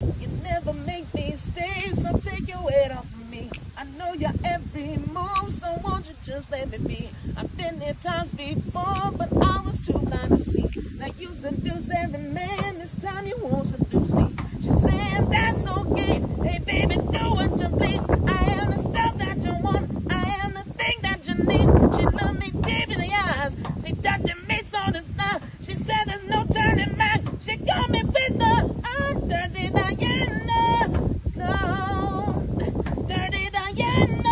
You never make me stay, so take your weight off of me. I know your every move, so won't you just let me be? I've been there times before, but I was too blind to see. Like you seduce every man, Amen.